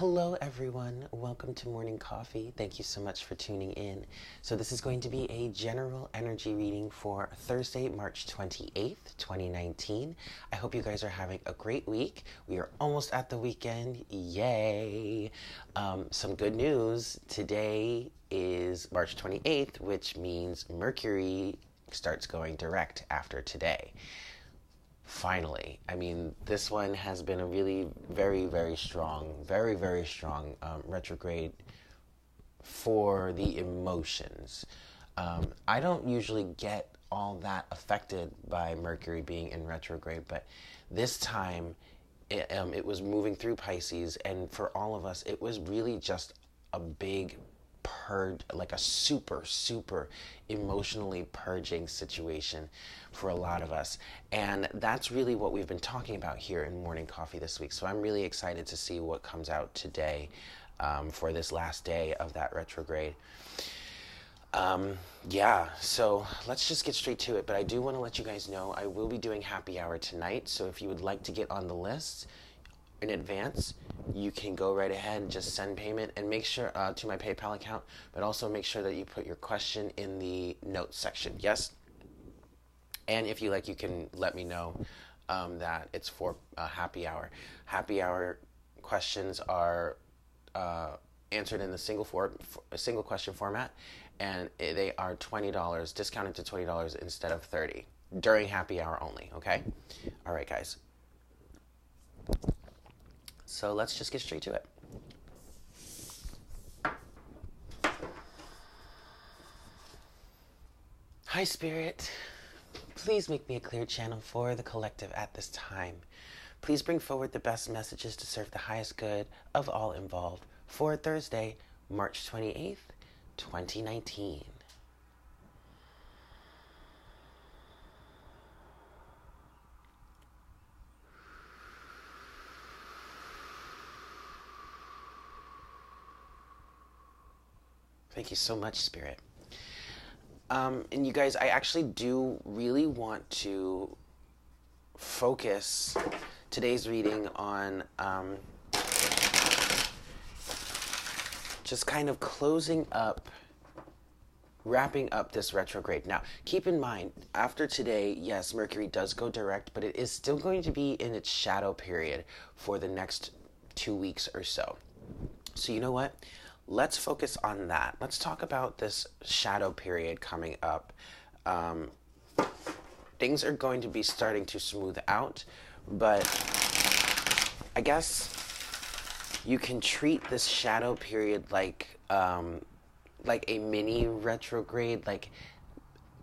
Hello, everyone. Welcome to Morning Coffee. Thank you so much for tuning in. So, this is going to be a general energy reading for Thursday, March 28th, 2019. I hope you guys are having a great week. We are almost at the weekend. Yay! Um, some good news. Today is March 28th, which means Mercury starts going direct after today finally. I mean, this one has been a really very, very strong, very, very strong um, retrograde for the emotions. Um, I don't usually get all that affected by Mercury being in retrograde, but this time it, um, it was moving through Pisces, and for all of us, it was really just a big purge, like a super, super emotionally purging situation for a lot of us. And that's really what we've been talking about here in Morning Coffee this week. So I'm really excited to see what comes out today um, for this last day of that retrograde. Um, yeah, so let's just get straight to it. But I do want to let you guys know I will be doing happy hour tonight. So if you would like to get on the list, in advance, you can go right ahead and just send payment and make sure uh, to my PayPal account, but also make sure that you put your question in the notes section. Yes. And if you like, you can let me know um, that it's for uh, happy hour. Happy hour questions are uh, answered in the single for a single question format, and they are twenty dollars discounted to twenty dollars instead of thirty during happy hour only. Okay. All right, guys. So let's just get straight to it. Hi, Spirit. Please make me a clear channel for the collective at this time. Please bring forward the best messages to serve the highest good of all involved for Thursday, March 28th, 2019. Thank you so much, Spirit. Um, and you guys, I actually do really want to focus today's reading on um, just kind of closing up, wrapping up this retrograde. Now, keep in mind, after today, yes, Mercury does go direct, but it is still going to be in its shadow period for the next two weeks or so. So, you know what? Let's focus on that. Let's talk about this shadow period coming up. Um, things are going to be starting to smooth out, but I guess you can treat this shadow period like um, like a mini retrograde. Like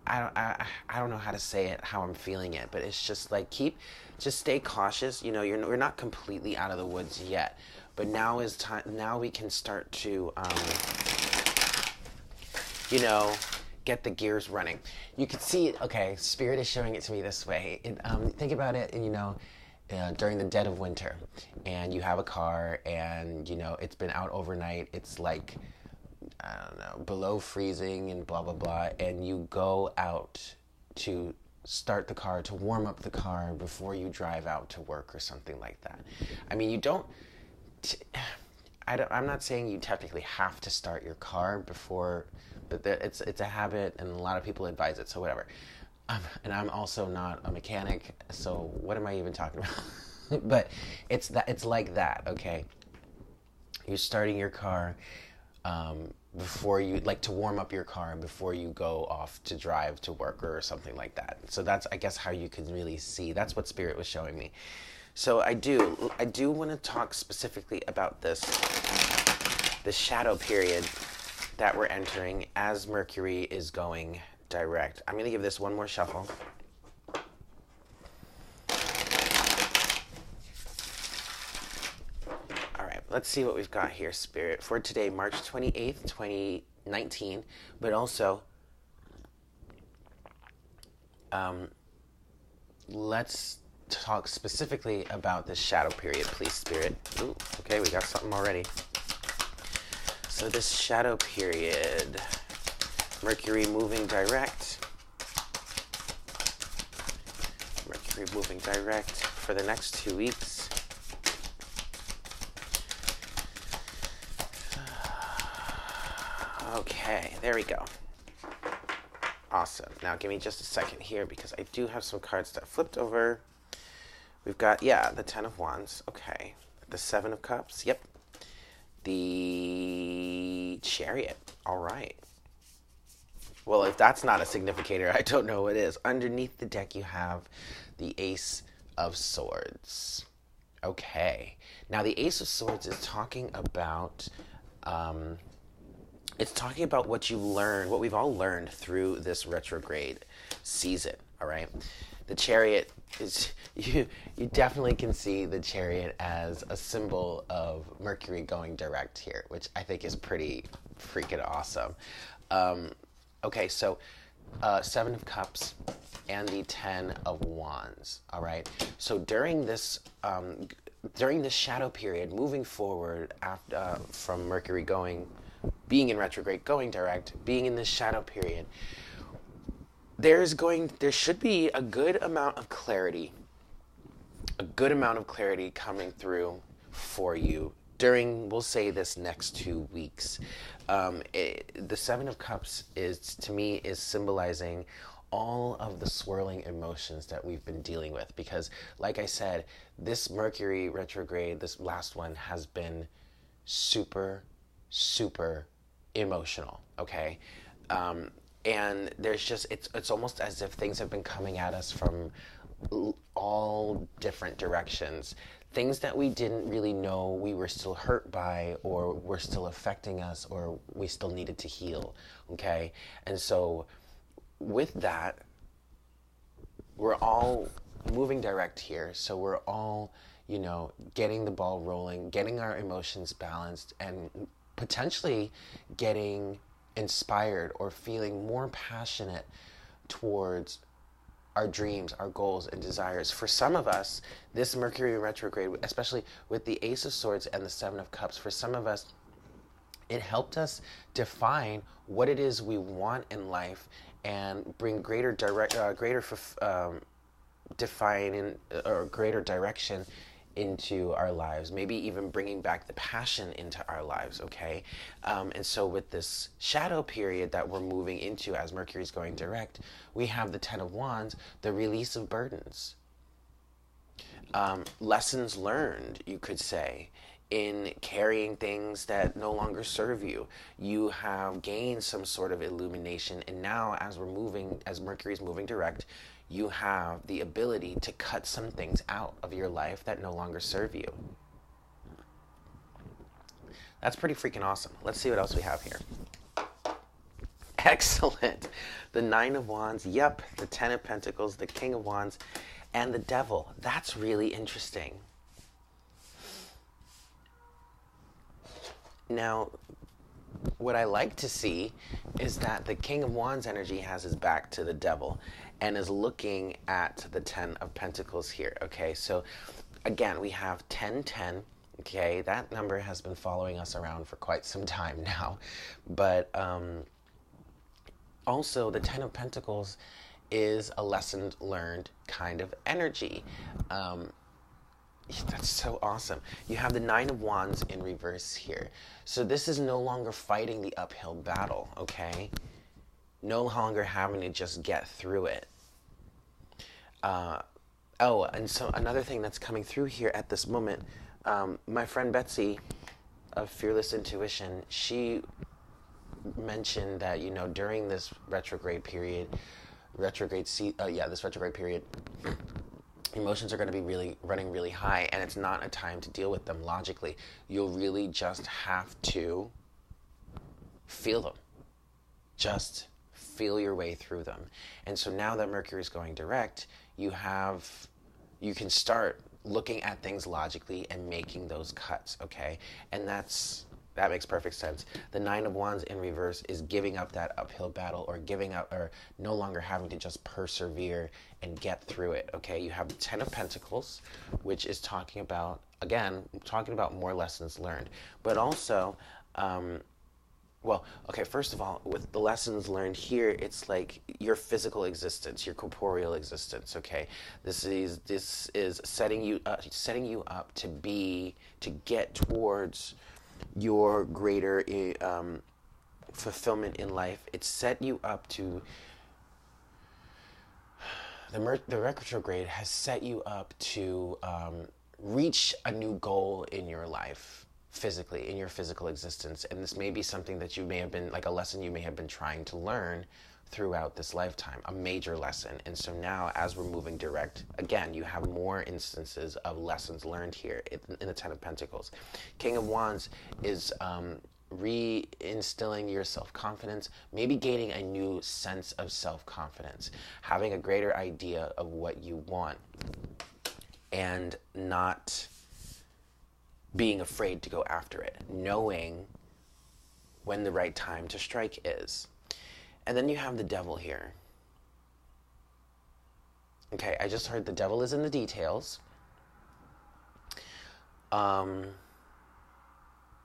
I don't I, I don't know how to say it, how I'm feeling it, but it's just like keep just stay cautious. You know, you're we're not completely out of the woods yet but now is time. Now we can start to, um, you know, get the gears running. You can see, okay, Spirit is showing it to me this way. It, um, think about it, you know, uh, during the dead of winter, and you have a car, and you know it's been out overnight. It's like I don't know, below freezing, and blah blah blah, and you go out to start the car to warm up the car before you drive out to work or something like that. I mean, you don't I don't, I'm not saying you technically have to start your car before, but the, it's it's a habit, and a lot of people advise it. So whatever. Um, and I'm also not a mechanic, so what am I even talking about? but it's that it's like that. Okay, you're starting your car um, before you like to warm up your car before you go off to drive to work or something like that. So that's I guess how you can really see. That's what Spirit was showing me. So I do I do want to talk specifically about this the shadow period that we're entering as Mercury is going direct. I'm going to give this one more shuffle. All right, let's see what we've got here, Spirit, for today, March 28th, 2019, but also um, let's talk specifically about this shadow period, please, Spirit. Ooh, okay, we got something already. So, this shadow period, Mercury moving direct. Mercury moving direct for the next two weeks. Okay, there we go. Awesome. Now give me just a second here because I do have some cards that flipped over. We've got, yeah, the Ten of Wands. Okay. The Seven of Cups. Yep. The Chariot. All right. Well, if that's not a significator, I don't know what is. Underneath the deck, you have the Ace of Swords. Okay. Now, the Ace of Swords is talking about. Um, it's talking about what you learned, what we've all learned through this retrograde season. All right. The chariot is you. You definitely can see the chariot as a symbol of Mercury going direct here, which I think is pretty freaking awesome. Um, Okay, so uh, Seven of Cups and the Ten of Wands. All right. So during this um, during this shadow period, moving forward after uh, from Mercury going, being in retrograde, going direct, being in this shadow period, there's going there should be a good amount of clarity, a good amount of clarity coming through for you during we'll say this next two weeks. Um, it, the seven of cups is to me is symbolizing all of the swirling emotions that we've been dealing with because like i said this mercury retrograde this last one has been super super emotional okay? Um, and there's just it's it's almost as if things have been coming at us from all different directions. Things that we didn't really know we were still hurt by or were still affecting us or we still needed to heal okay? And so with that we're all moving direct here. So we're all you know getting the ball rolling getting our emotions balanced and potentially getting inspired or feeling more passionate towards our dreams, our goals, and desires. For some of us, this Mercury retrograde, especially with the Ace of Swords and the Seven of Cups, for some of us, it helped us define what it is we want in life and bring greater direct, uh, greater um, defining or greater direction into our lives, maybe even bringing back the passion into our lives, okay? Um, and so, with this shadow period that we're moving into as Mercury's going direct, we have the Ten of Wands, the release of burdens. Um, lessons learned, you could say, in carrying things that no longer serve you. You have gained some sort of illumination, and now, as we're moving, as Mercury's moving direct, you have the ability to cut some things out of your life that no longer serve you. That's pretty freaking awesome. Let's see what else we have here. Excellent. The Nine of Wands, yep, the Ten of Pentacles, the King of Wands, and the Devil. That's really interesting. Now, what I like to see is that the King of Wands energy has his back to the Devil and is looking at the Ten of Pentacles here. Okay, so again, we have 10 10. Okay, that number has been following us around for quite some time now. But um, also, the Ten of Pentacles is a lesson learned kind of energy. Um, that's so awesome. You have the Nine of Wands in reverse here. So this is no longer fighting the uphill battle, okay? No longer having to just get through it. Uh, oh, and so another thing that's coming through here at this moment, um, my friend Betsy of Fearless Intuition, she mentioned that you know during this retrograde period, retrograde see, uh, yeah, this retrograde period, emotions are going to be really running really high, and it's not a time to deal with them logically. You'll really just have to feel them. Just feel your way through them. And so now that Mercury is going direct, you have you can start looking at things logically and making those cuts, okay? And that's that makes perfect sense. The 9 of wands in reverse is giving up that uphill battle or giving up or no longer having to just persevere and get through it, okay? You have the 10 of pentacles, which is talking about again, talking about more lessons learned, but also um, well, okay, first of all, with the lessons learned here, it's like your physical existence, your corporeal existence, okay? This is this is setting you uh, setting you up to be to get towards your greater um, fulfillment in life. It set you up to the mer- the retrograde has set you up to um, reach a new goal in your life physically in your physical existence. And this may be something that you may have been like a lesson you may have been trying to learn throughout this lifetime a major lesson. And so now as we're moving direct again you have more instances of lessons learned here in, the ten of pentacles. King of wands is um, reinstilling your self confidence, maybe gaining a new sense of self confidence, having a greater idea of what you want, and not being afraid to go after it, knowing when the right time to strike is. And then you have the devil here. Okay, I just heard the devil is in the details. Um,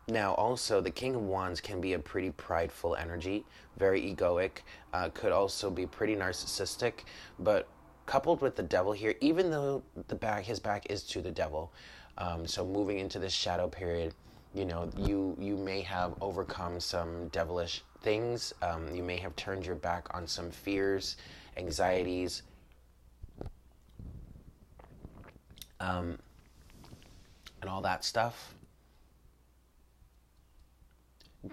now, also, the King of Wands can be a pretty prideful energy, very egoic, uh, could also be pretty narcissistic, but coupled with the devil here, even though the back, his back is to the devil, um, so moving into this shadow period, you know, you you may have overcome some devilish things. Um, you may have turned your back on some fears, anxieties. Um, and all that stuff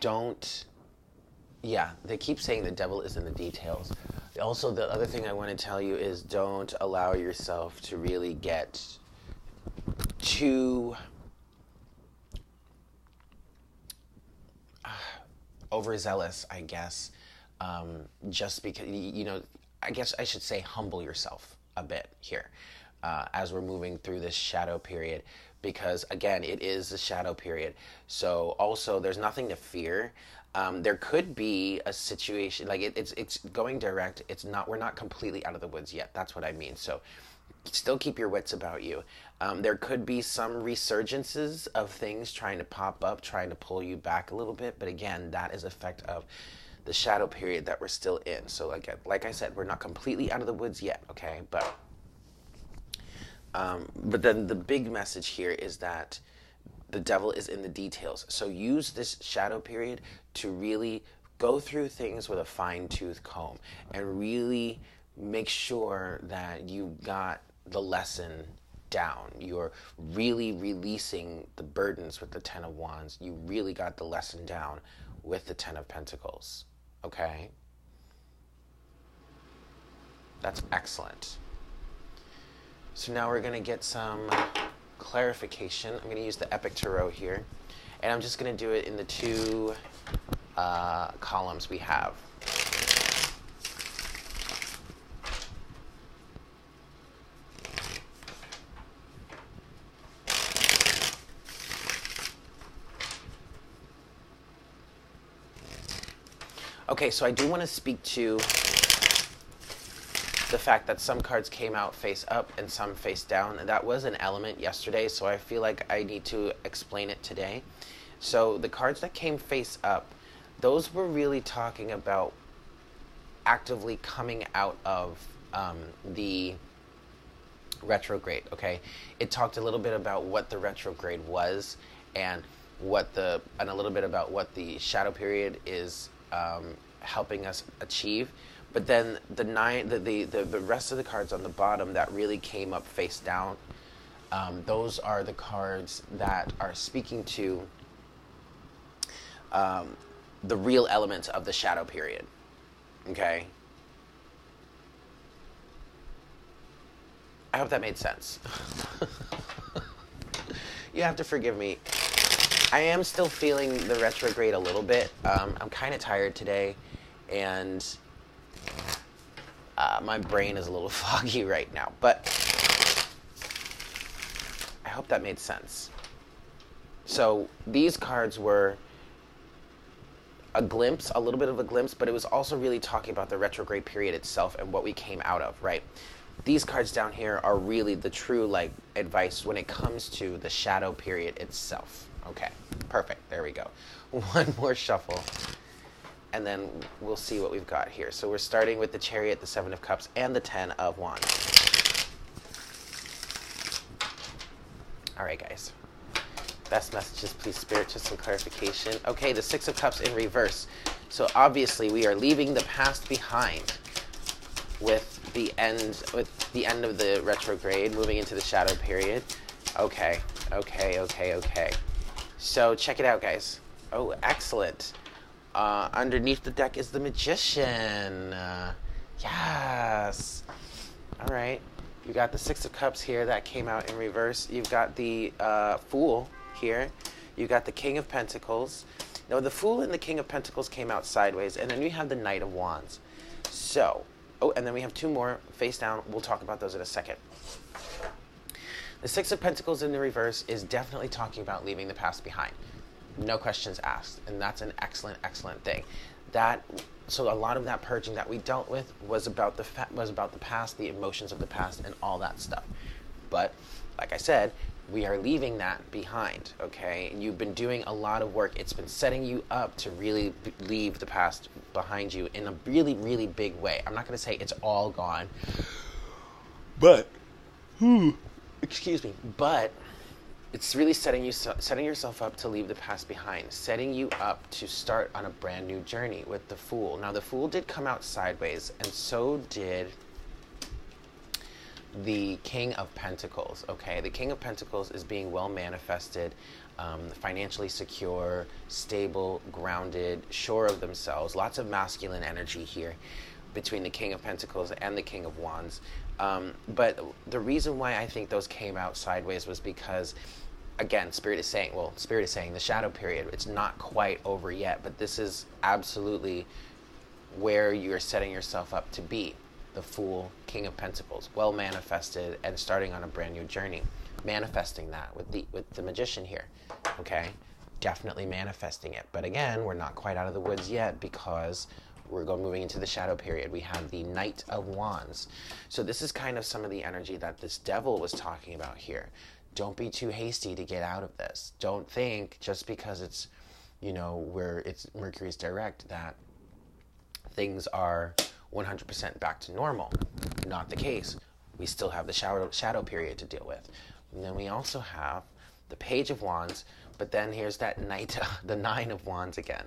don't yeah they keep saying the devil is in the details also the other thing i want to tell you is don't allow yourself to really get too uh, overzealous i guess um, just because you know i guess i should say humble yourself a bit here uh, as we're moving through this shadow period because again it is a shadow period. So also there's nothing to fear. Um, there could be a situation like it, it's it's going direct. It's not we're not completely out of the woods yet. That's what i mean. So still keep your wits about you um, there could be some resurgences of things trying to pop up trying to pull you back a little bit but again that is effect of the shadow period that we're still in so like like i said we're not completely out of the woods yet okay but um, but then the big message here is that the devil is in the details. So use this shadow period to really go through things with a fine tooth comb and really make sure that you got the lesson down. You're really releasing the burdens with the Ten of Wands. You really got the lesson down with the Ten of Pentacles. Okay? That's excellent. So now we're going to get some clarification. I'm going to use the Epic Tarot here. And I'm just going to do it in the two uh, columns we have. Okay, so I do want to speak to the fact that some cards came out face up and some face down. That was an element yesterday, so I feel like I need to explain it today. So the cards that came face up, those were really talking about actively coming out of um, the retrograde. Okay, it talked a little bit about what the retrograde was and what the and a little bit about what the shadow period is um, helping us achieve. But then the nine, the, the, the, the, rest of the cards on the bottom that really came up face down, um, those are the cards that are speaking to um, the real elements of the shadow period. Okay? I hope that made sense. you have to forgive me. I am still feeling the retrograde a little bit. Um, I'm kind of tired today, and uh, my brain is a little foggy right now, but I hope that made sense. So these cards were a glimpse, a little bit of a glimpse, but it was also really talking about the retrograde period itself and what we came out of, right? These cards down here are really the true like advice when it comes to the shadow period itself. Okay, perfect. There we go. One more shuffle and then we'll see what we've got here. So we're starting with the Chariot, the Seven of Cups, and the Ten of Wands. All right, guys. Best messages, please, Spirit, just some clarification. Okay, the Six of Cups in reverse. So obviously, we are leaving the past behind with the end with the end of the retrograde, moving into the shadow period. Okay, okay, okay, okay. So check it out, guys. Oh, excellent. Uh, underneath the deck is the Magician. Uh, yes. All right. You got the Six of Cups here that came out in reverse. You've got the uh, Fool here. You got the King of Pentacles. Now, the Fool and the King of Pentacles came out sideways, and then we have the Knight of Wands. So, oh, and then we have two more face down. We'll talk about those in a second. The Six of Pentacles in the reverse is definitely talking about leaving the past behind. No questions asked. And that's an excellent, excellent thing. That so a lot of that purging that we dealt with was about the was about the past, the emotions of the past, and all that stuff. But like I said, we are leaving that behind. Okay, and you've been doing a lot of work. It's been setting you up to really leave the past behind you in a really, really big way. I'm not going to say it's all gone, but excuse me, but it's really setting you setting yourself up to leave the past behind, setting you up to start on a brand new journey with the Fool. Now, the Fool did come out sideways, and so did the King of Pentacles. Okay, the King of Pentacles is being well manifested, um, financially secure, stable, grounded, sure of themselves. Lots of masculine energy here between the King of Pentacles and the King of Wands. Um, but the reason why I think those came out sideways was because, again, Spirit is saying, well, Spirit is saying the shadow period, it's not quite over yet, but this is absolutely where you're setting yourself up to be the Fool, King of Pentacles, well manifested and starting on a brand new journey. Manifesting that with the with the magician here. Okay? Definitely manifesting it. But again, we're not quite out of the woods yet because we're going moving into the shadow period. We have the Knight of Wands. So this is kind of some of the energy that this devil was talking about here. Don't be too hasty to get out of this. Don't think just because it's, you know, where it's Mercury's direct that things are 100% back to normal. Not the case. We still have the shadow, shadow period to deal with. And then we also have the Page of Wands, but then here's that Knight, the Nine of Wands again.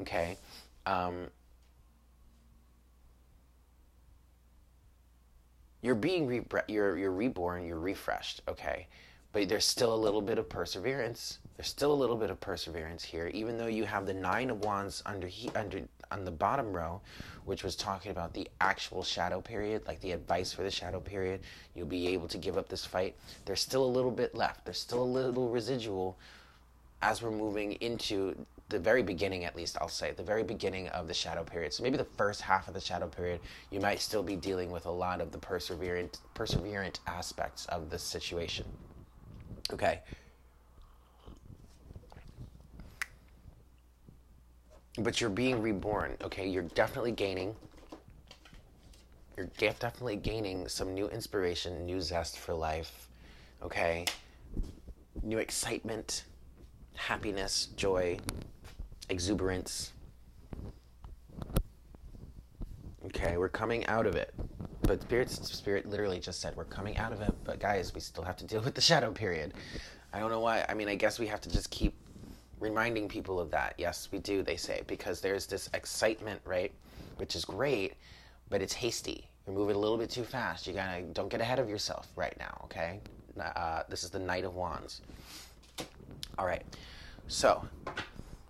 Okay. Um, you're being re- you're you're reborn, you're refreshed, okay? But there's still a little bit of perseverance. There's still a little bit of perseverance here, even though you have the nine of wands under he, under on the bottom row, which was talking about the actual shadow period, like the advice for the shadow period. You'll be able to give up this fight. There's still a little bit left. There's still a little residual as we're moving into the very beginning, at least I'll say, the very beginning of the shadow period. So maybe the first half of the shadow period, you might still be dealing with a lot of the perseverant, perseverant aspects of the situation. Okay. But you're being reborn. Okay, you're definitely gaining. You're definitely gaining some new inspiration, new zest for life. Okay, new excitement, happiness, joy, exuberance. Okay, we're coming out of it. But Spirit, Spirit literally just said we're coming out of it. But guys, we still have to deal with the shadow period. I don't know why. I mean, I guess we have to just keep reminding people of that. Yes, we do, they say, because there's this excitement, right? Which is great, but it's hasty. You're moving a little bit too fast. You gotta, don't get ahead of yourself right now, okay? Uh, this is the Knight of Wands. All right. So,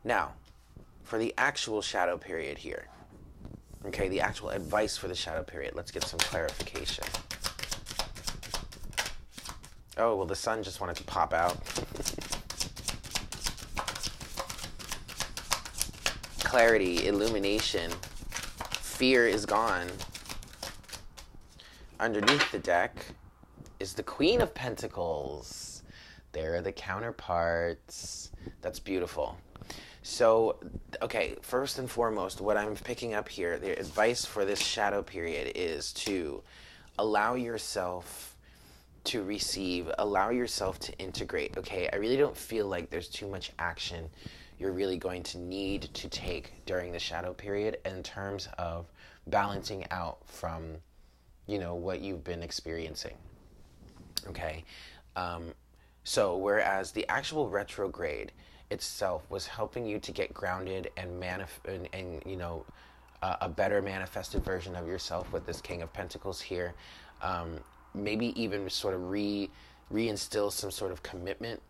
now, for the actual shadow period here. Okay, the actual advice for the shadow period. Let's get some clarification. Oh, well, the sun just wanted to pop out. Clarity, illumination, fear is gone. Underneath the deck is the Queen of Pentacles. There are the counterparts. That's beautiful. So, okay, first and foremost, what I'm picking up here, the advice for this shadow period is to allow yourself to receive, allow yourself to integrate. Okay, I really don't feel like there's too much action you're really going to need to take during the shadow period in terms of balancing out from, you know, what you've been experiencing. Okay. Um, So, whereas the actual retrograde itself was helping you to get grounded and manif- and, and you know uh, a better manifested version of yourself with this King of Pentacles here, um, maybe even sort of re reinstill some sort of commitment,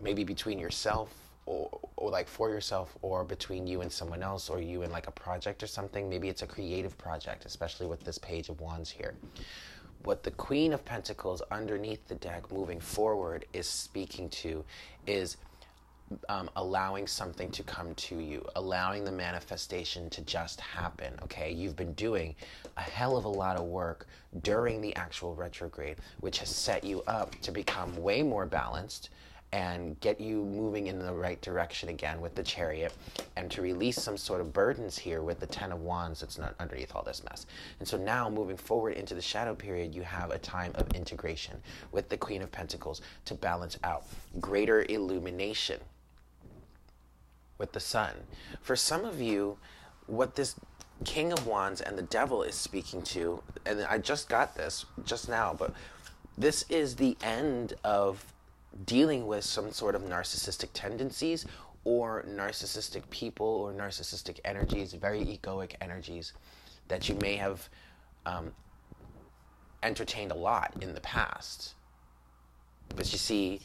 maybe between yourself or, or like for yourself or between you and someone else or you and like a project or something. Maybe it's a creative project, especially with this Page of Wands here what the Queen of Pentacles underneath the deck moving forward is speaking to is um, allowing something to come to you, allowing the manifestation to just happen. Okay, you've been doing a hell of a lot of work during the actual retrograde, which has set you up to become way more balanced, and get you moving in the right direction again with the chariot and to release some sort of burdens here with the 10 of wands that's not underneath all this mess and so now moving forward into the shadow period you have a time of integration with the queen of pentacles to balance out greater illumination with the sun for some of you what this king of wands and the devil is speaking to and i just got this just now but this is the end of dealing with some sort of narcissistic tendencies or narcissistic people or narcissistic energies, very egoic energies that you may have um, entertained a lot in the past. But you see,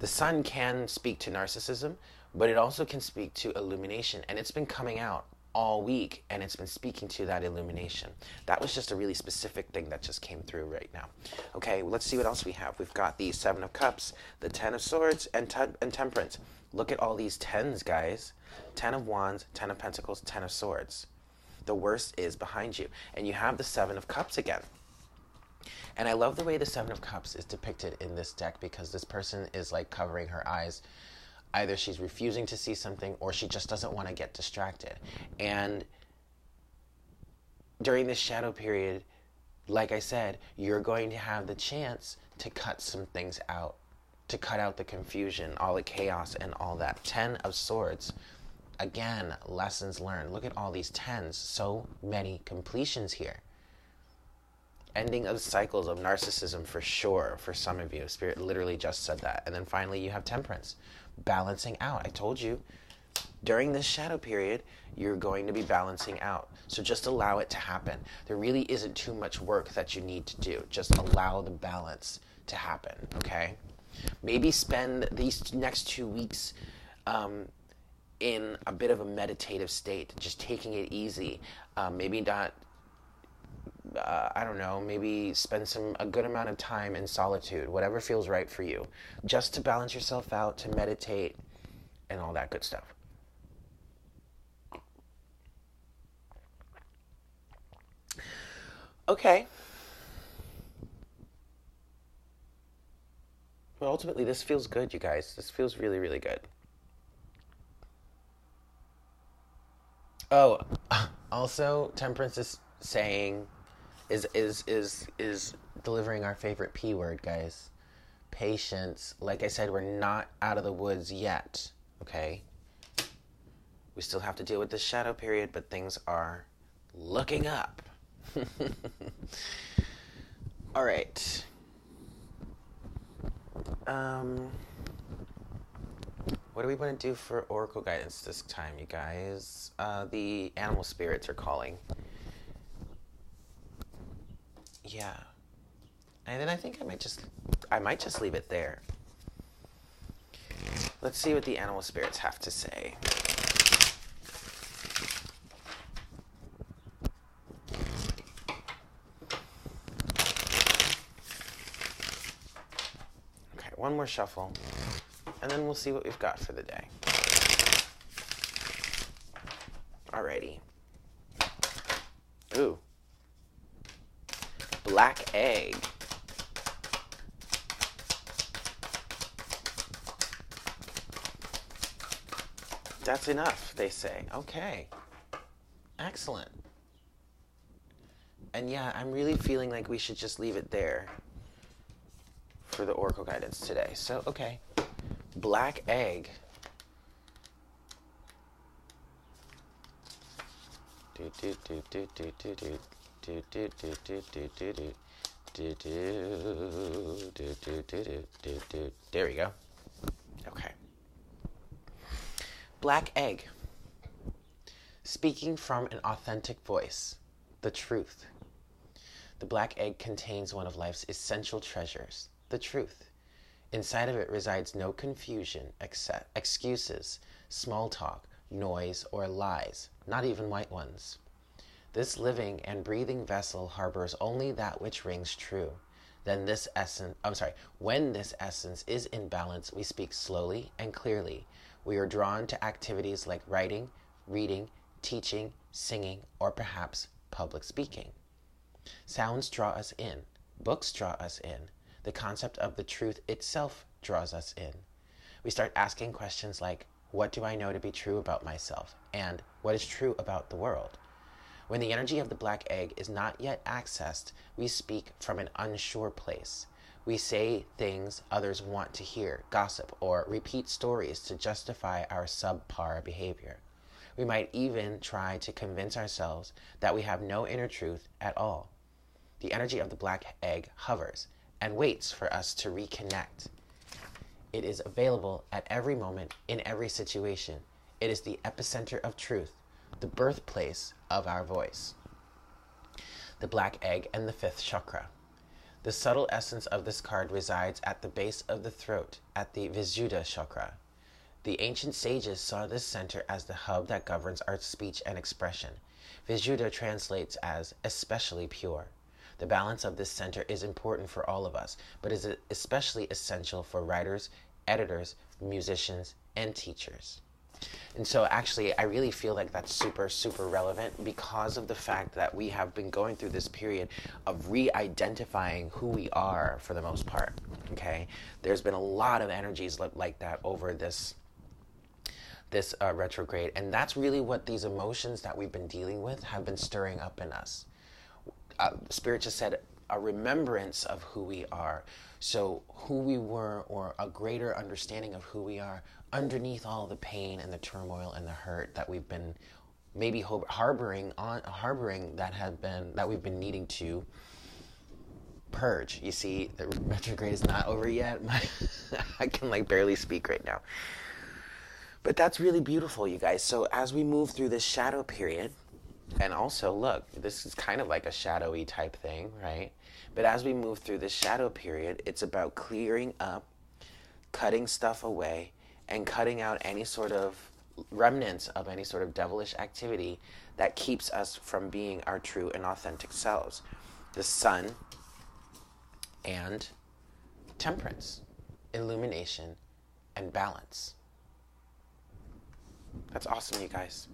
the sun can speak to narcissism, but it also can speak to illumination, and it's been coming out all week and it's been speaking to that illumination. That was just a really specific thing that just came through right now. Okay, let's see what else we have. We've got the Seven of Cups, the Ten of Swords, and, ten- and Temperance. Look at all these tens, guys. Ten of Wands, Ten of Pentacles, Ten of Swords. The worst is behind you. And you have the Seven of Cups again. And I love the way the Seven of Cups is depicted in this deck because this person is like covering her eyes either she's refusing to see something or she just doesn't want to get distracted. And during this shadow period, like I said, you're going to have the chance to cut some things out, to cut out the confusion, all the chaos, and all that. Ten of Swords. Again, lessons learned. Look at all these tens. So many completions here. Ending of cycles of narcissism for sure for some of you. Spirit literally just said that. And then finally, you have temperance balancing out. I told you during this shadow period, you're going to be balancing out. So just allow it to happen. There really isn't too much work that you need to do. Just allow the balance to happen, okay? Maybe spend these next two weeks um, in a bit of a meditative state, just taking it easy. Um, maybe not uh, I don't know, maybe spend some a good amount of time in solitude, whatever feels right for you, just to balance yourself out, to meditate, and all that good stuff. Okay. Well, ultimately, this feels good, you guys. This feels really, really good. Oh, also, Temperance is saying is is is is delivering our favorite P word, guys. Patience. Like I said, we're not out of the woods yet. Okay. We still have to deal with the shadow period, but things are looking up. All right. Um, what do we want to do for oracle guidance this time, you guys? Uh, the animal spirits are calling. Yeah. And then I think I might just I might just leave it there. Let's see what the animal spirits have to say. Okay, one more shuffle. And then we'll see what we've got for the day. Alrighty. Ooh black egg. That's enough, they say. Okay. Excellent. And yeah, I'm really feeling like we should just leave it there for the Oracle guidance today. So, okay. Black egg. Do, do, do, do, do, do, do do do do do do do do do, do, do, do, do, do, do. There we go. Okay. Black egg. Speaking from an authentic voice, the truth. The black egg contains one of life's essential treasures, the truth. Inside of it resides no confusion, excuses, small talk, noise, or lies, not even white ones. This living and breathing vessel harbors only that which rings true. Then this essence, I'm sorry, when this essence is in balance, we speak slowly and clearly. We are drawn to activities like writing, reading, teaching, singing, or perhaps public speaking. Sounds draw us in, books draw us in, the concept of the truth itself draws us in. We start asking questions like, What do I know to be true about myself? And what is true about the world? When the energy of the black egg is not yet accessed, we speak from an unsure place. We say things others want to hear, gossip, or repeat stories to justify our subpar behavior. We might even try to convince ourselves that we have no inner truth at all. The energy of the black egg hovers, and waits for us to reconnect. It is available at every moment, in every situation. It is the epicenter of truth, the birthplace of our voice. The black egg and the fifth chakra. The subtle essence of this card resides at the base of the throat, at the Vishuddha chakra. The ancient sages saw this center as the hub that governs our speech and expression. Vishuddha translates as especially pure. The balance of this center is important for all of us, but is especially essential for writers, editors, musicians, and teachers. And so, actually, I really feel like that's super, super relevant because of the fact that we have been going through this period of re identifying who we are for the most part. Okay? There's been a lot of energies like that over this. This uh, retrograde, and that's really what these emotions that we've been dealing with have been stirring up in us uh, Spirit just said a remembrance of who we are. So, who we were, or a greater understanding of who we are underneath all the pain and the turmoil and the hurt that we've been maybe harboring on harboring that have been that we've been needing to purge. You see, the retrograde is not over yet. My, I can like barely speak right now. But that's really beautiful, you guys. So as we move through this shadow period, and also, look, this is kind of like a shadowy type thing, right? But as we move through this shadow period, it's about clearing up, cutting stuff away, and cutting out any sort of remnants of any sort of devilish activity that keeps us from being our true and authentic selves. The sun and temperance, illumination, and balance. That's awesome, you guys.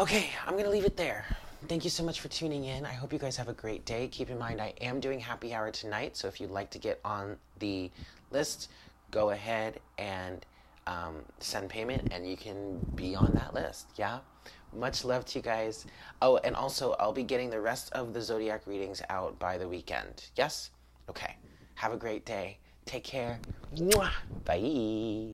Okay, I'm going to leave it there. Thank you so much for tuning in. I hope you guys have a great day. Keep in mind, I am doing happy hour tonight, so if you'd like to get on the list, go ahead and um, send payment, and you can be on that list. Yeah? Much love to you guys. Oh, and also, I'll be getting the rest of the zodiac readings out by the weekend. Yes? Okay. Have a great day. Take care. Mwah. Bye.